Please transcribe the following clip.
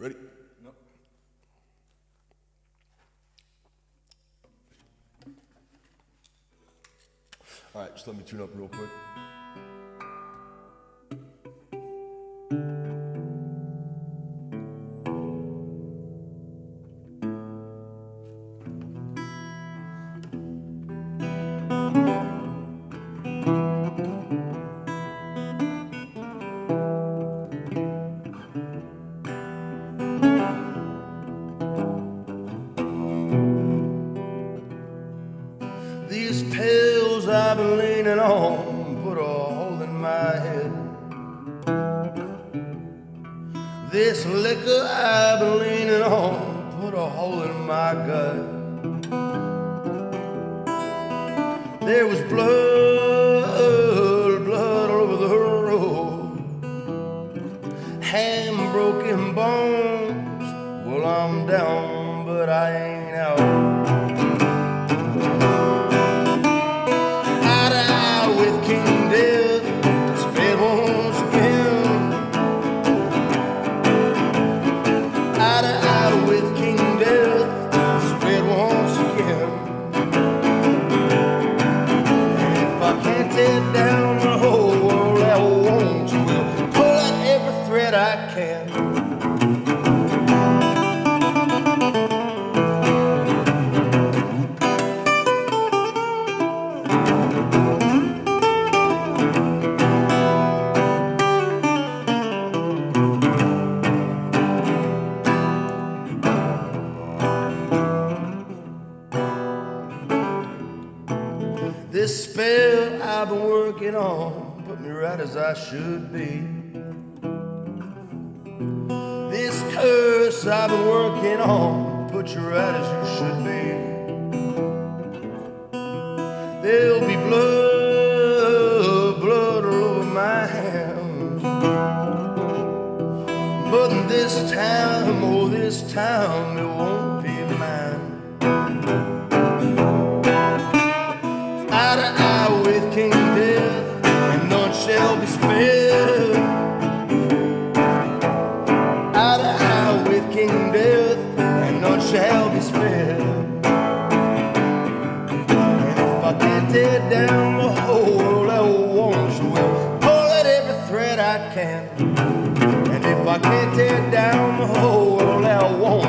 Ready? No. All right, just let me tune up real quick. These pills I've been leaning on put a hole in my head. This liquor I've been leaning on put a hole in my gut. There was blood, blood all over the road. Hand broken bones. Well, I'm down, but I ain't down the whole world, I won't. Will pull at every thread I can. This spell I've been working on put me right as I should be. This curse I've been working on put you right as you should be. There'll be blood, blood all over my hands. But this time, oh, this time it won't be mine. With King Death, and none shall be spared. And if I can't tear down the whole, I won't pull at every thread I can. And if I can't tear down the whole, world, I won't